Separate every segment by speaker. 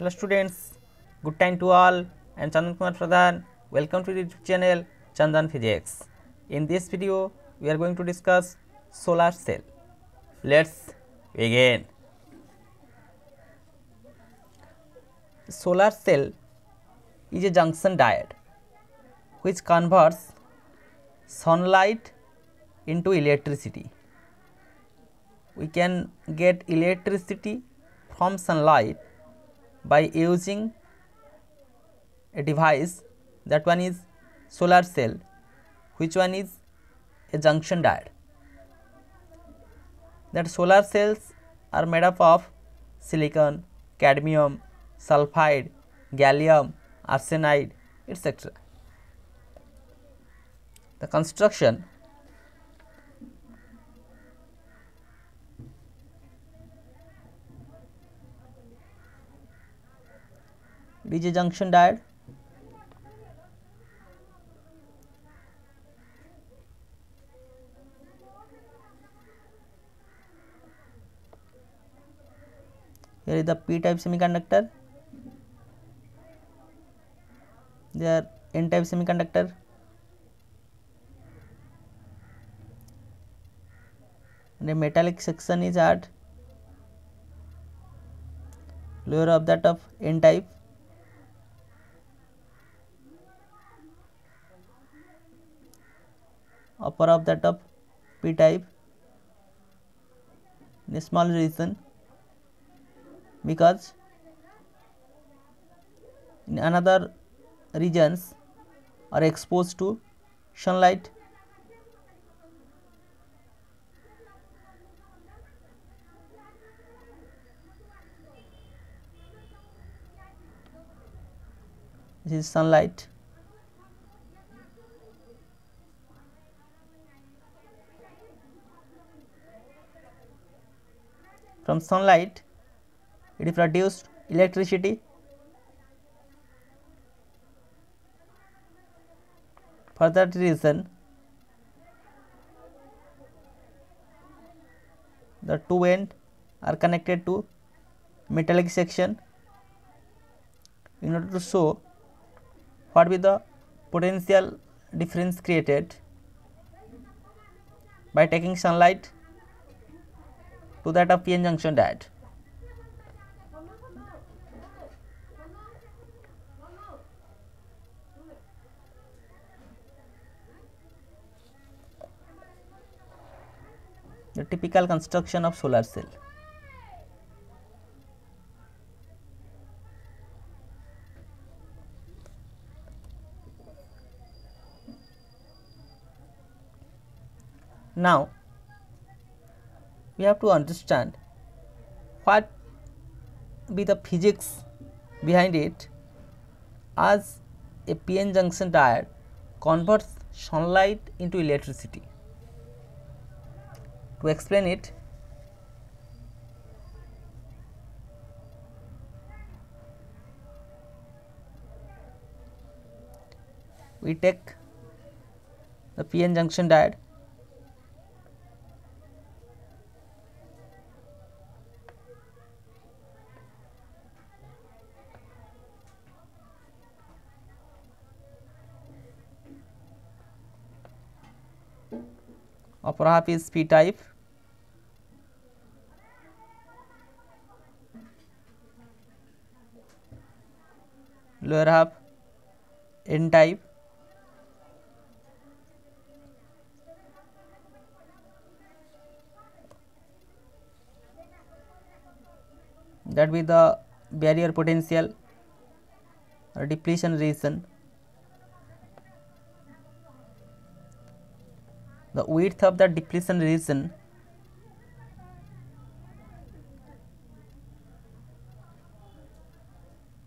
Speaker 1: Good time to all. I am Chandan Kumar Pradhan. Welcome to the YouTube channel Chandan Physics. In this video, we are going to discuss solar cell. Let's begin. Solar cell is a junction diode which converts sunlight into electricity. We can get electricity from sunlight by using a device that one is solar cell which one is a junction diode. That solar cells are made up of silicon cadmium sulfide gallium arsenide etc the construction a junction diode here is the p type semiconductor there n type semiconductor and a metallic section is at lower of that of n upper of that of p type. In small region. Because in another regions are exposed to sunlight. This is sunlight from sunlight it produced electricity. For that reason the two end are connected to metallic section. In order to show what will the potential difference created by taking sunlight to that of p-n junction diode the typical construction of solar cell. Now, we have to understand what be the physics behind it. As a p-n junction diode converts sunlight into electricity. To explain it we take the p-n junction diode upper half is p type lower half n type that be the barrier potential or depletion region the width of the depletion region.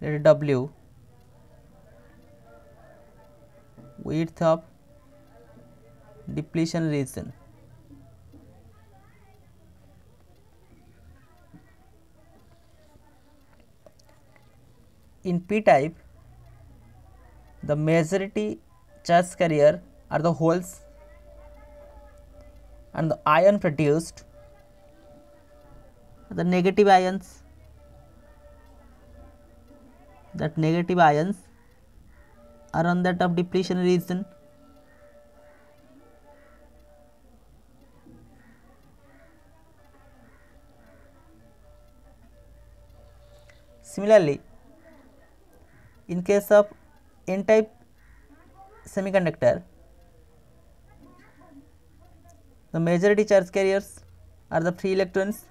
Speaker 1: Let w. Width of depletion region. In p type the majority charge carrier are the holes and the ion produced the negative ions. That negative ions are on that of depletion region. Similarly, in case of n-type semiconductor, the majority charge carriers are the free electrons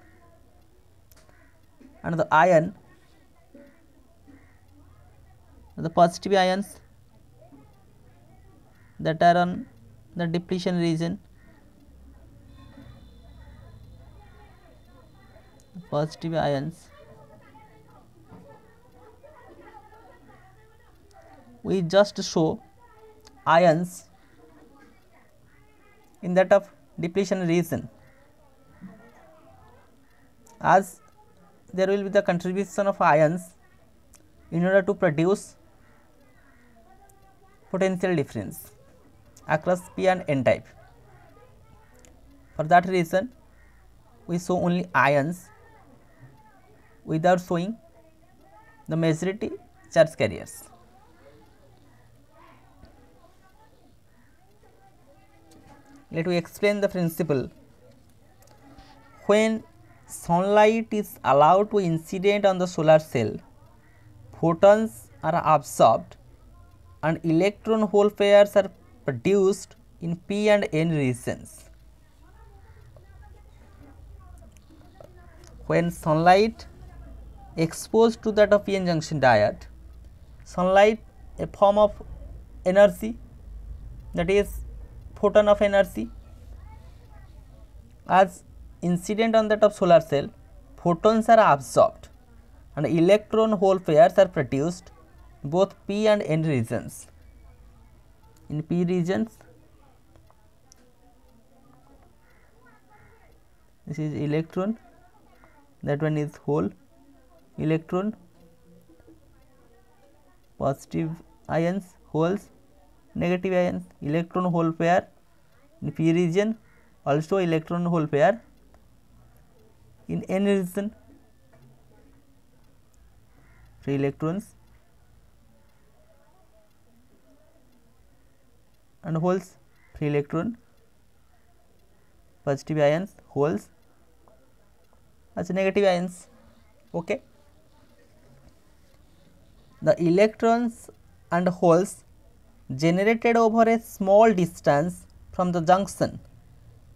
Speaker 1: and the ion. The positive ions that are on the depletion region. Positive ions. We just show ions in that of depletion region as there will be the contribution of ions in order to produce potential difference across p and n type. For that reason, we show only ions without showing the majority charge carriers. Let me explain the principle. When sunlight is allowed to incident on the solar cell photons are absorbed and electron hole pairs are produced in p and n regions. When sunlight exposed to that of p-n junction diode sunlight a form of energy that is photon of energy. As incident on that of solar cell photons are absorbed and electron hole pairs are produced both p and n regions. In p regions this is electron that one is hole electron positive ions holes negative ions electron hole pair in p region also electron hole pair in n region free electrons and holes free electron positive ions holes as negative ions okay the electrons and holes generated over a small distance from the junction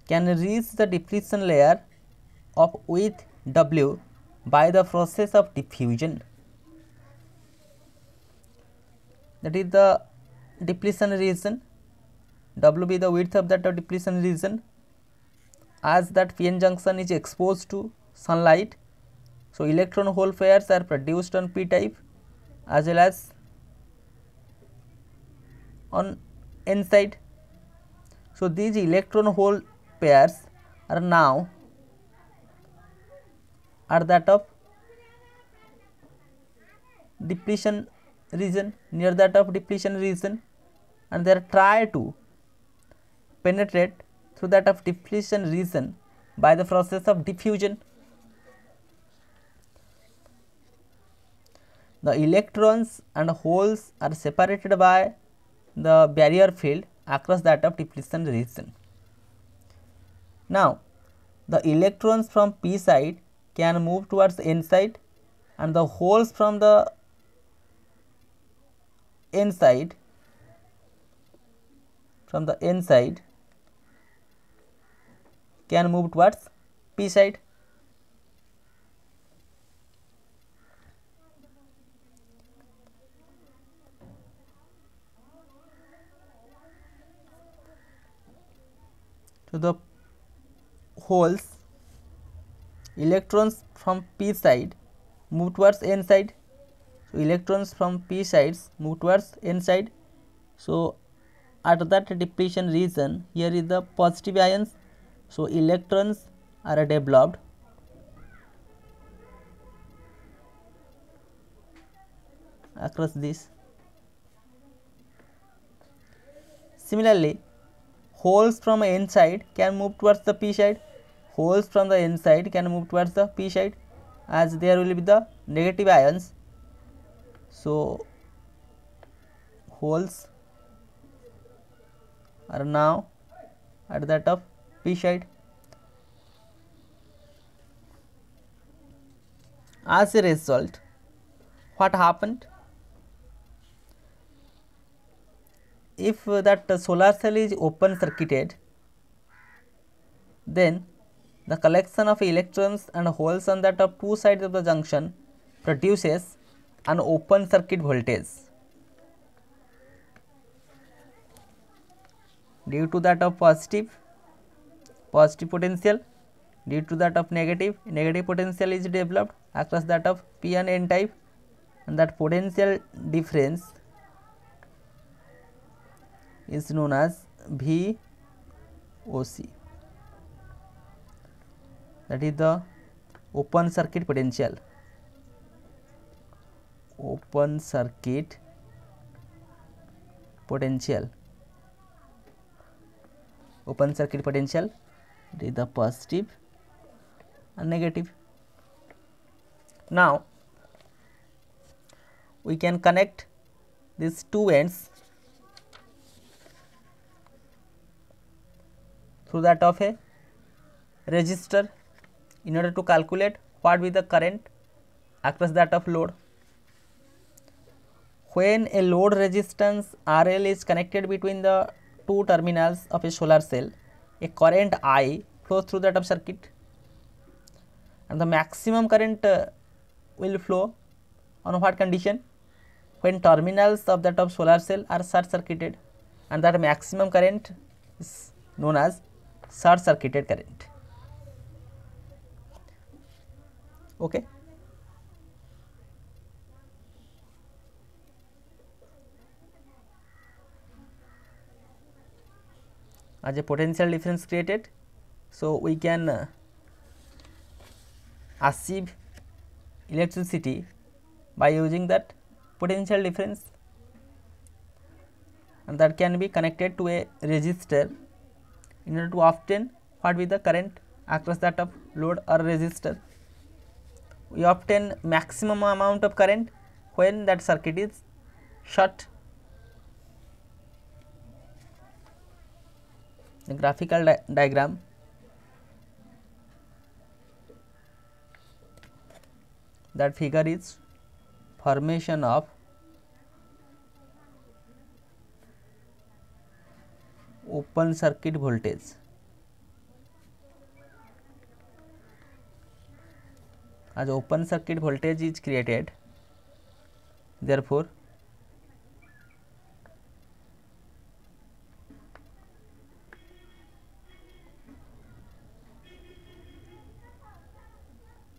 Speaker 1: can reach the depletion layer of width W by the process of diffusion. That is the depletion region, W be the width of that depletion region as that PN junction is exposed to sunlight. So, electron hole pairs are produced on p type as well as on n side so, these electron hole pairs are now are that of depletion region near that of depletion region and they are try to penetrate through that of depletion region by the process of diffusion. The electrons and holes are separated by the barrier field across that of depletion region. Now, the electrons from p side can move towards n side and the holes from the n side from the n side can move towards p side to the holes. Electrons from p side move towards n side. So electrons from p sides move towards n side. So at that depletion region here is the positive ions. So electrons are developed. Across this. Similarly holes from n side can move towards the p side. Holes from the n side can move towards the p side as there will be the negative ions. So holes are now at that of p side. As a result what happened if uh, that uh, solar cell is open circuited then the collection of electrons and holes on that of two sides of the junction produces an open circuit voltage. Due to that of positive positive potential due to that of negative negative potential is developed across that of p and n type and that potential difference is known as VOC that is the open circuit potential. Open circuit potential. Open circuit potential it is the positive and negative. Now we can connect these two ends through that of a resistor in order to calculate what will be the current across that of load. When a load resistance RL is connected between the two terminals of a solar cell, a current I flows through that of circuit and the maximum current uh, will flow on what condition when terminals of that of solar cell are short circuited and that maximum current is known as circuited current okay as a potential difference created so we can uh, achieve electricity by using that potential difference and that can be connected to a resistor in order to obtain what be the current across that of load or resistor. We obtain maximum amount of current when that circuit is short. The graphical di diagram that figure is formation of open circuit voltage as open circuit voltage is created therefore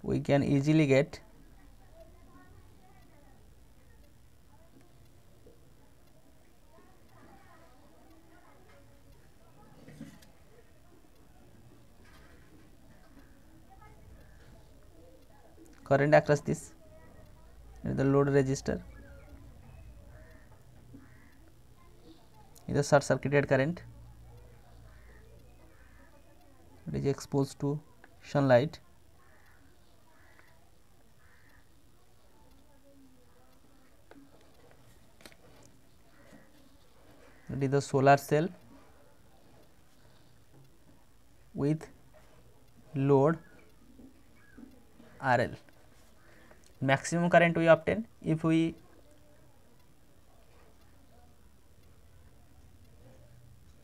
Speaker 1: we can easily get current across this the load resistor is a short circuited current it is exposed to sunlight it is the solar cell with load RL maximum current we obtain if we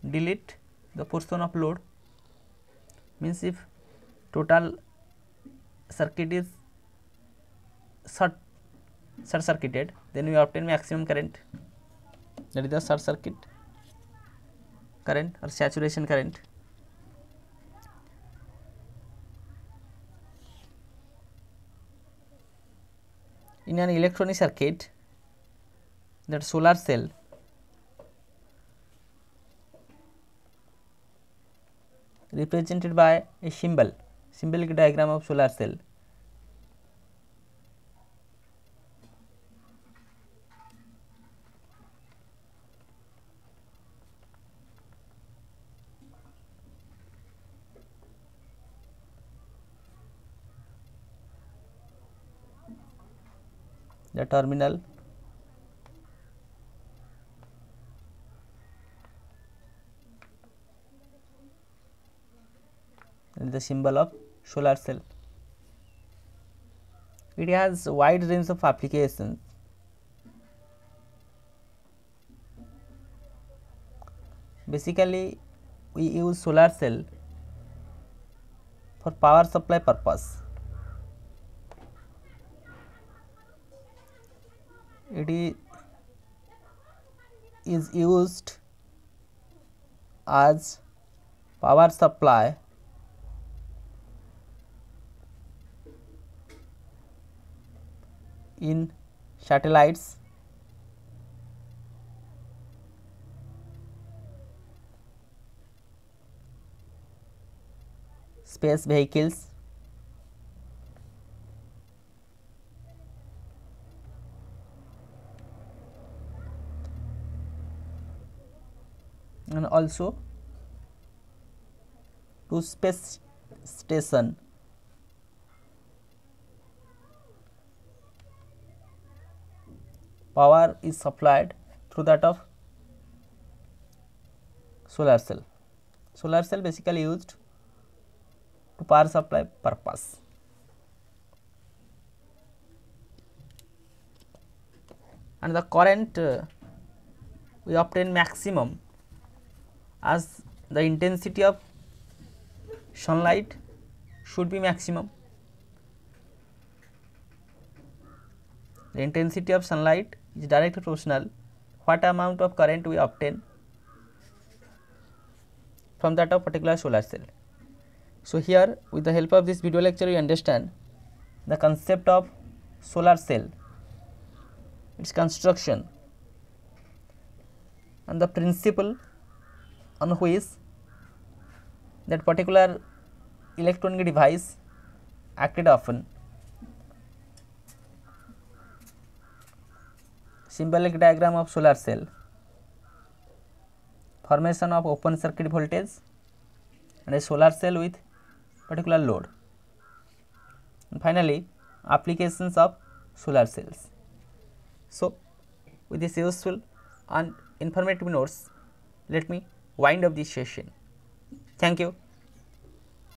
Speaker 1: delete the portion of load means if total circuit is short short circuited then we obtain maximum current that is the short circuit current or saturation current in an electronic circuit that solar cell represented by a symbol symbolic diagram of solar cell the terminal and the symbol of solar cell. It has wide range of applications. Basically, we use solar cell for power supply purpose. It is used as power supply in satellites. Space vehicles and also to space station power is supplied through that of solar cell. Solar cell basically used to power supply purpose. And the current uh, we obtain maximum as the intensity of sunlight should be maximum. The intensity of sunlight is directly proportional what amount of current we obtain from that of particular solar cell. So, here with the help of this video lecture we understand the concept of solar cell, its construction and the principle on which that particular electronic device acted often symbolic diagram of solar cell, formation of open circuit voltage and a solar cell with particular load. And finally, applications of solar cells. So, with this useful and informative notes, let me wind up this session. Thank you.